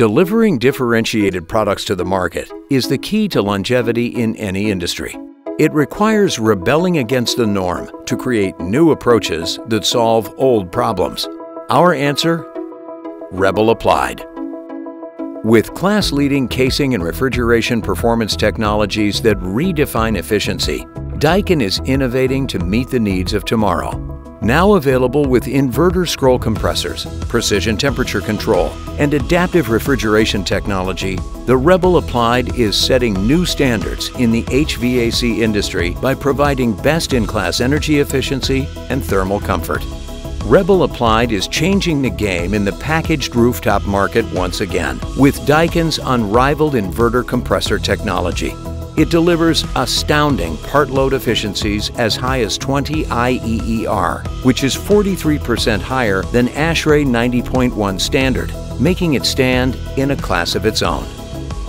Delivering differentiated products to the market is the key to longevity in any industry. It requires rebelling against the norm to create new approaches that solve old problems. Our answer? Rebel Applied. With class-leading casing and refrigeration performance technologies that redefine efficiency, Daikin is innovating to meet the needs of tomorrow. Now available with inverter scroll compressors, precision temperature control, and adaptive refrigeration technology, the Rebel Applied is setting new standards in the HVAC industry by providing best-in-class energy efficiency and thermal comfort. Rebel Applied is changing the game in the packaged rooftop market once again with Daikin's unrivaled inverter compressor technology. It delivers astounding part load efficiencies as high as 20 IEER, which is 43% higher than ASHRAE 90.1 standard, making it stand in a class of its own.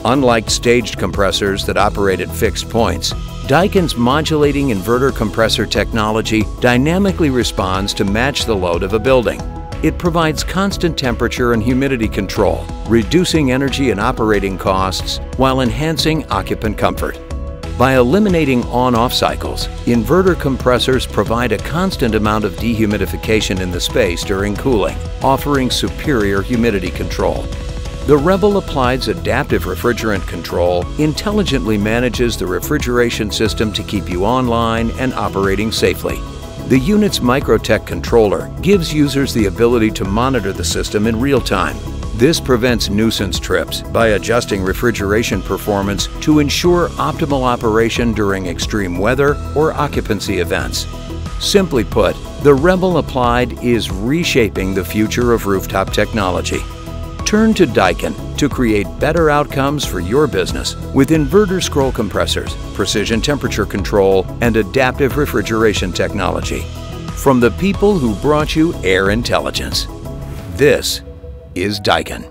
Unlike staged compressors that operate at fixed points, Daikin's modulating inverter compressor technology dynamically responds to match the load of a building. It provides constant temperature and humidity control, reducing energy and operating costs while enhancing occupant comfort. By eliminating on-off cycles, inverter compressors provide a constant amount of dehumidification in the space during cooling, offering superior humidity control. The Rebel Applied's adaptive refrigerant control intelligently manages the refrigeration system to keep you online and operating safely. The unit's Microtech controller gives users the ability to monitor the system in real time. This prevents nuisance trips by adjusting refrigeration performance to ensure optimal operation during extreme weather or occupancy events. Simply put, the Rebel Applied is reshaping the future of rooftop technology. Turn to Daikin to create better outcomes for your business with inverter scroll compressors, precision temperature control, and adaptive refrigeration technology. From the people who brought you Air Intelligence, this is Daikin.